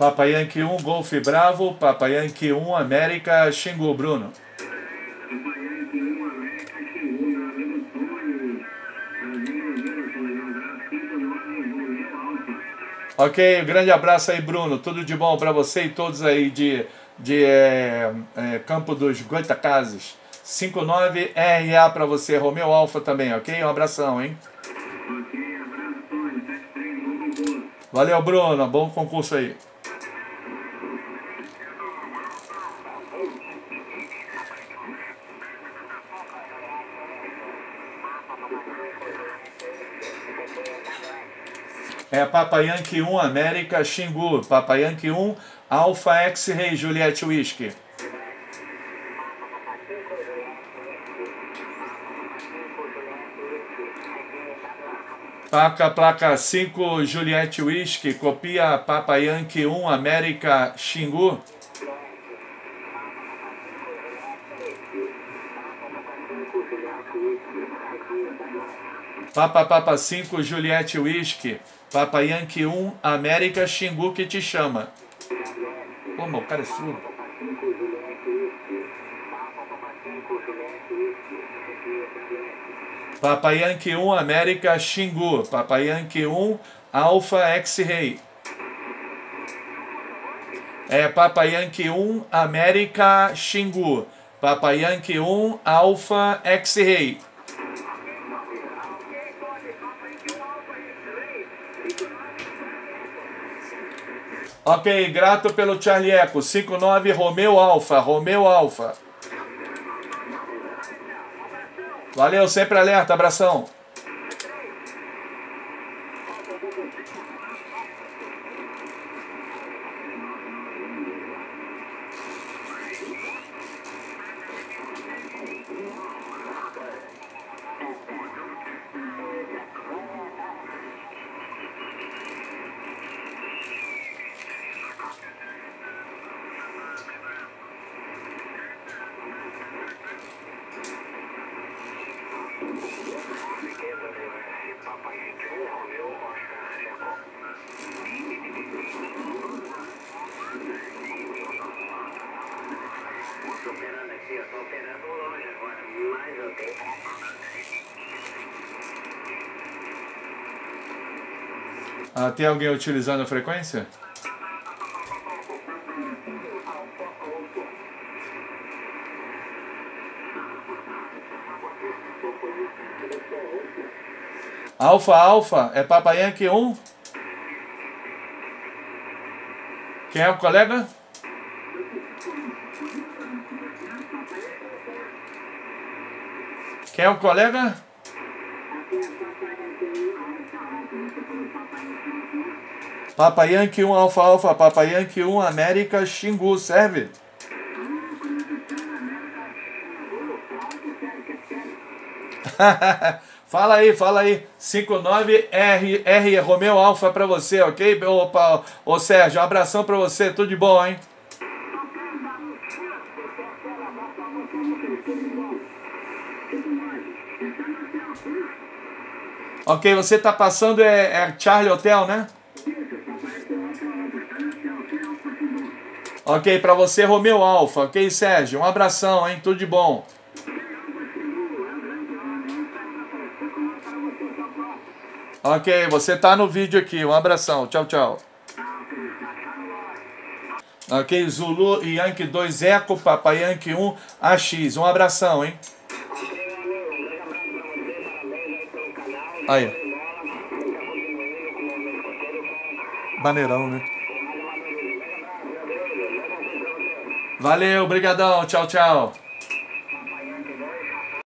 Papa Yankee 1, Golfe Bravo, Papa Yankee 1, América, Xingu, Bruno. Ok, grande abraço aí, Bruno. Tudo de bom para você e todos aí de, de é, é, Campo dos Goitacazes. 59 RA para você, Romeu Alfa também, ok? Um abração, hein? Okay. Valeu, Bruno. Bom concurso aí. É Papa Yankee 1 América Xingu. Papa Yankee 1 Alpha X-Ray Juliette Whisky. Placa, placa 5 Juliette Whisky. Copia Papa Yankee 1 América Xingu. Papa Papa 5 Juliette Whisky. Papa Yankee 1, América Xingu que te chama. Pô, meu, cara é surdo. Papa Yankee 1, América Xingu. Papa Yankee 1, Alpha X-Ray. É Papa Yankee 1, América Xingu. Papa Yankee 1, Alpha X-Ray. Ok, grato pelo Charlie Echo. 59 Romeu Alfa. Romeu Alfa. Valeu, sempre alerta. Abração. Ah, tem alguém utilizando a frequência? Alfa, Alfa, é Papa Yankee 1? Quem é o colega? Quem é o colega? Papa Yankee 1 Alfa Alfa, Papa Yankee 1 América Xingu, serve? fala aí, fala aí. 59R R Romeu Alfa pra você, ok? Opa, ô Sérgio, um abração pra você, tudo de bom, hein? Ok, você tá passando é, é Charlie Hotel, né? Ok, para você, Romeu Alfa. Ok, Sérgio? Um abração, hein? Tudo de bom. Ok, você tá no vídeo aqui. Um abração. Tchau, tchau. Ok, Zulu Yankee 2 Eco, Papai Yankee 1 AX. Um abração, hein? Aí. Maneirão, né? Valeu, brigadão. Tchau, tchau.